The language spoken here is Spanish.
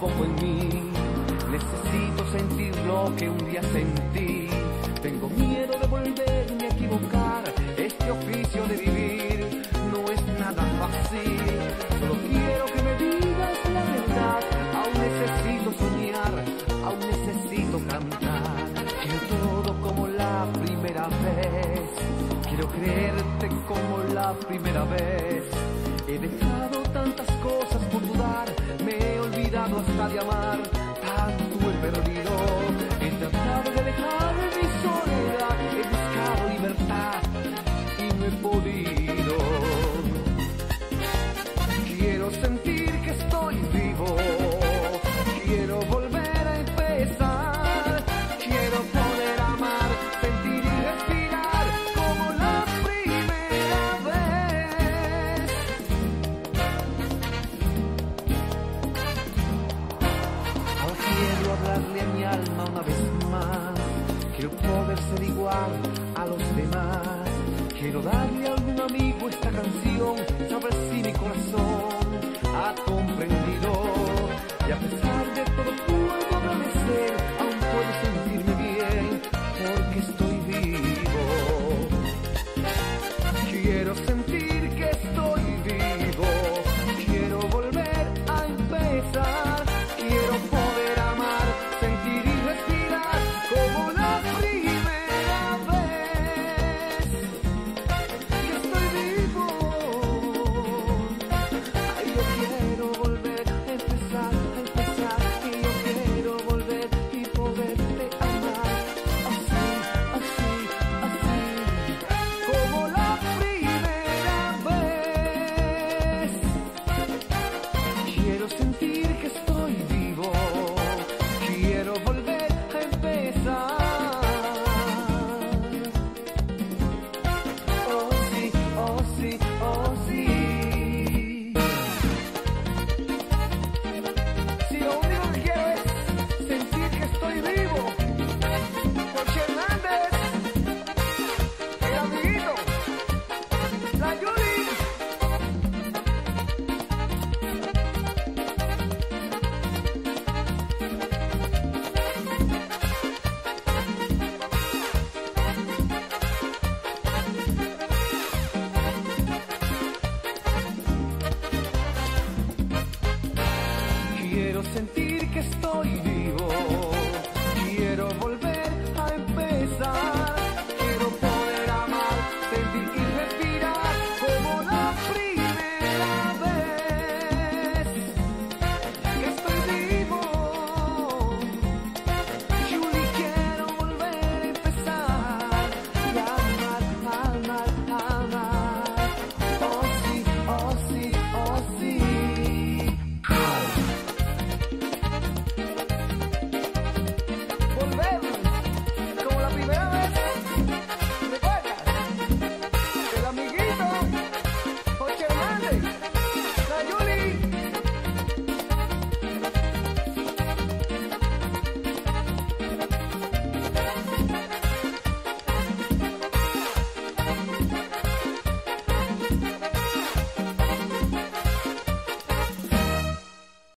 poco en mí. Necesito sentir lo que un día sentí. Tengo miedo de volverme a equivocar. Este oficio de vivir no es nada fácil. Solo quiero que me digas la verdad. Aún necesito soñar, aún necesito cantar. Quiero todo como la primera vez. Quiero creerte como la primera vez. He dejado tantas de amar, tanto he perdido. He tratado de dejar mi soledad, he buscado libertad y no he podido. Quiero sentir Ser igual a los demás. Quiero darle a algún amigo esta canción, saber si oh